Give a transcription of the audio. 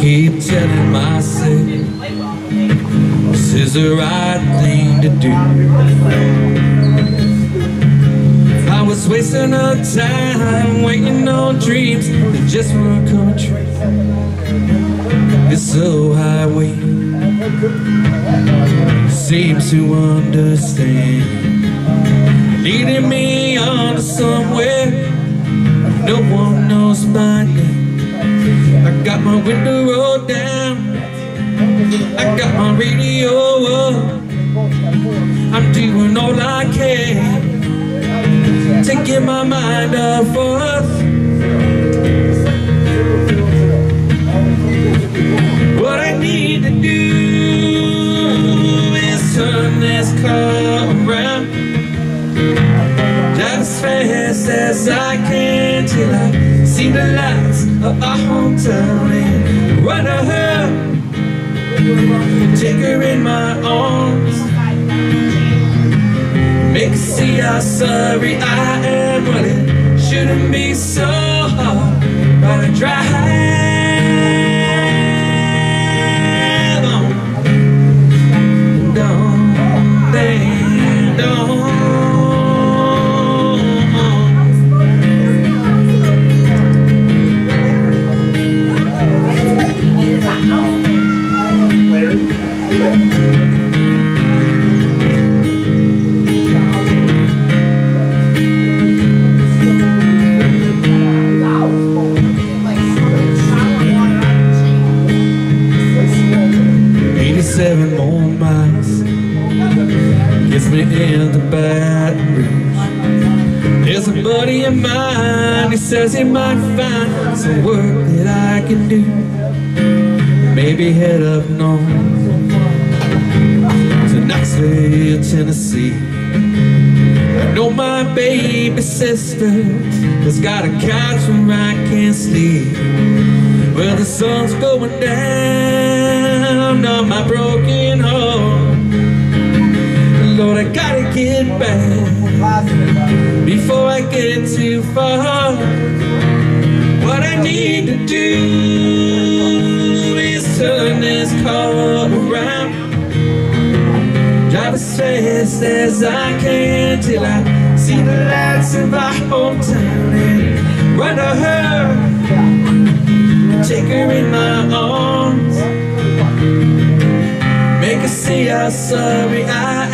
Keep telling myself this is the right thing to do. I was wasting our time waiting on dreams that just weren't coming true. It's so highway seems to understand, leading me on to somewhere no one my window rolled down. I got my radio up. I'm doing all I can. Taking my mind off us. What I need to do is turn this car around. As fast as I can till I see the lights of our hometown and run to her, take her in my arms, make her see how sorry I am. Well, it shouldn't be so hard, but I drive. Seven more miles Gets me in Baton Rouge There's a buddy of mine He says he might find some work that I can do. Maybe head up north To Knoxville, Tennessee. I know my baby sister Has got a couch where I can't sleep. Well, the sun's going down on my broken heart. Lord, I gotta get back Before I get too far. What I need to do Is turn this car around. Drive as fast as I can Till I see the lights of our hometown And run to her sorry I